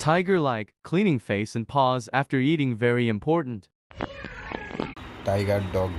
Tiger-like, cleaning face and paws after eating very important. tiger dog